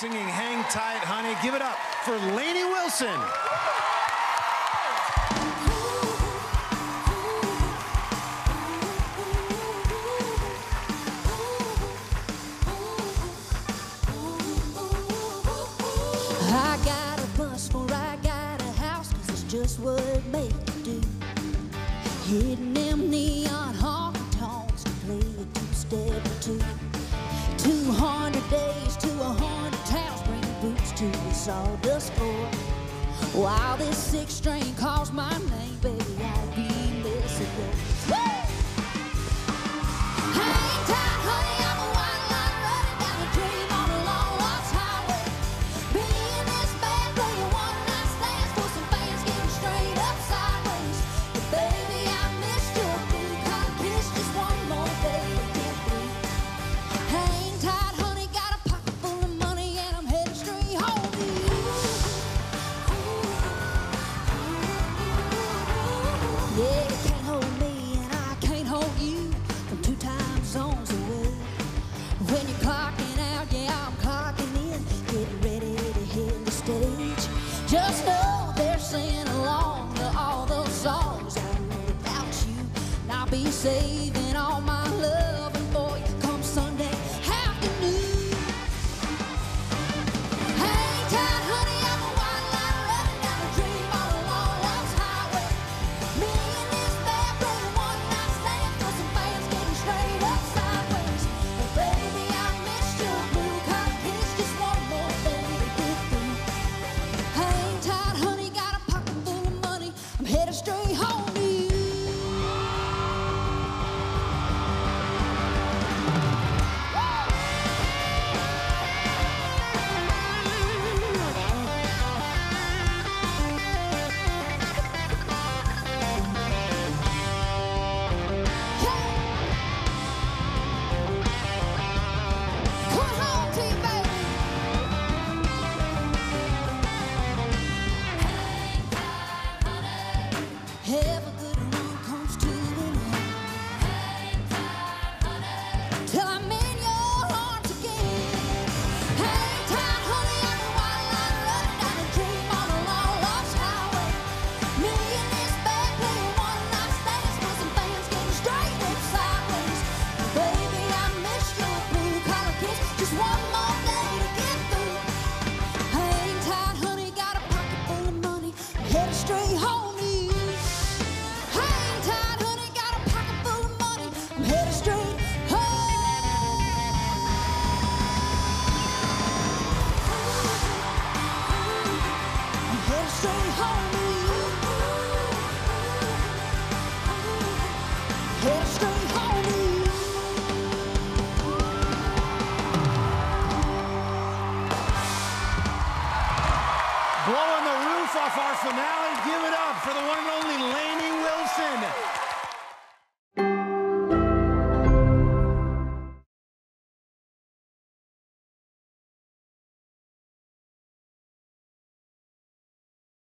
singing Hang Tight, Honey. Give it up for Lainey Wilson. I got a bus for I got a house, cause it's just what it made to do. Hitting them neon saw the score. While this six string calls my name, baby, I'd be Yeah, you can't hold me and I can't hold you. From two time zones away. When you're clocking out, yeah, I'm clocking in. Getting ready to hit the stage. Just know they're singing along to all those songs I wrote about you. And I'll be safe. Blowing the roof off our finale. Give it up for the